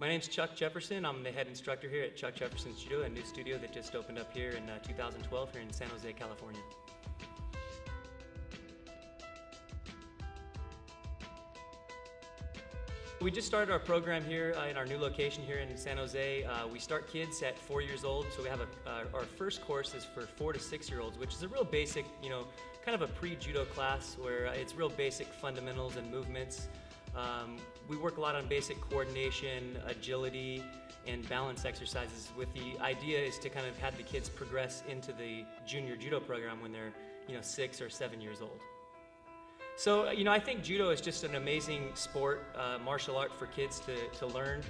My name's Chuck Jefferson. I'm the head instructor here at Chuck Jefferson's Judo, a new studio that just opened up here in uh, 2012 here in San Jose, California. We just started our program here uh, in our new location here in San Jose. Uh, we start kids at four years old, so we have a, uh, our first course is for four to six year olds, which is a real basic, you know, kind of a pre-judo class where uh, it's real basic fundamentals and movements. Um, we work a lot on basic coordination, agility, and balance exercises with the idea is to kind of have the kids progress into the junior judo program when they're, you know, six or seven years old. So, you know, I think judo is just an amazing sport, uh, martial art for kids to, to learn.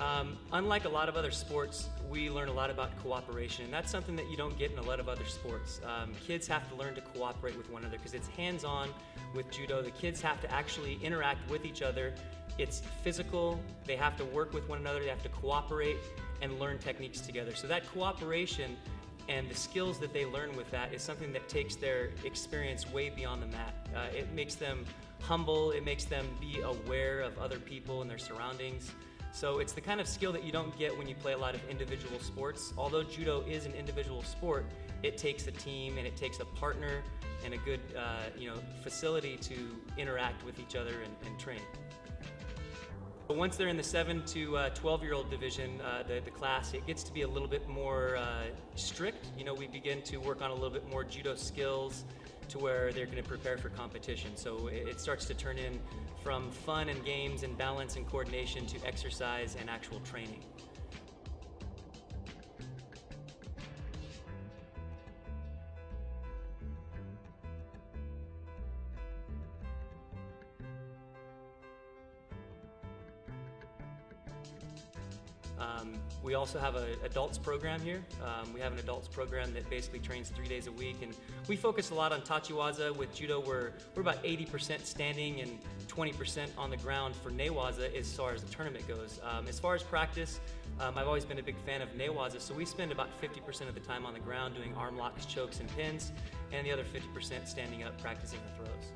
Um, unlike a lot of other sports, we learn a lot about cooperation, and that's something that you don't get in a lot of other sports. Um, kids have to learn to cooperate with one another because it's hands on with judo. The kids have to actually interact with each other. It's physical, they have to work with one another, they have to cooperate and learn techniques together. So, that cooperation and the skills that they learn with that is something that takes their experience way beyond the mat. Uh, it makes them humble, it makes them be aware of other people and their surroundings. So it's the kind of skill that you don't get when you play a lot of individual sports. Although judo is an individual sport, it takes a team and it takes a partner and a good uh, you know, facility to interact with each other and, and train. But once they're in the 7 to uh, 12 year old division, uh, the, the class, it gets to be a little bit more uh, strict. You know, we begin to work on a little bit more judo skills to where they're going to prepare for competition. So it, starts to turn in from fun and games and balance and coordination to exercise and actual training. Um, we also have an adults program here. Um, we have an adults program that basically trains three days a week, and we focus a lot on tachiwaza. With judo, we're, we're about 80% standing and 20% on the ground for newaza as far as the tournament goes. Um, as far as practice, um, I've always been a big fan of newaza, so we spend about 50% of the time on the ground doing arm locks, chokes, and pins, and the other 50% standing up practicing the throws.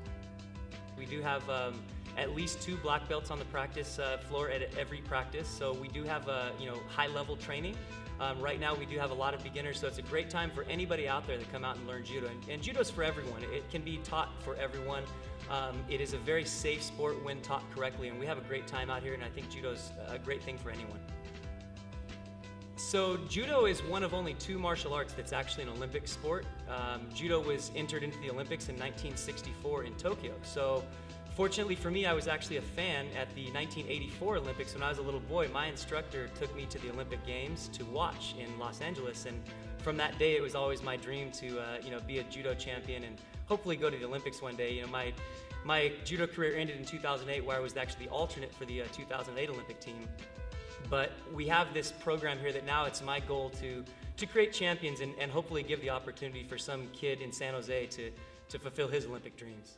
We do have um, at least two black belts on the practice uh, floor at every practice. So we do have a you know high level training. Um, right now we do have a lot of beginners, so it's a great time for anybody out there to come out and learn judo. And, and judo is for everyone. It can be taught for everyone. Um, it is a very safe sport when taught correctly, and we have a great time out here. And I think judo is a great thing for anyone. So judo is one of only two martial arts that's actually an Olympic sport. Um, judo was entered into the Olympics in 1964 in Tokyo. So Fortunately for me, I was actually a fan at the 1984 Olympics when I was a little boy. My instructor took me to the Olympic Games to watch in Los Angeles, and from that day, it was always my dream to, uh, you know, be a judo champion and hopefully go to the Olympics one day. You know, my my judo career ended in 2008, where I was actually the alternate for the uh, 2008 Olympic team. But we have this program here that now it's my goal to to create champions and, and hopefully give the opportunity for some kid in San Jose to to fulfill his Olympic dreams.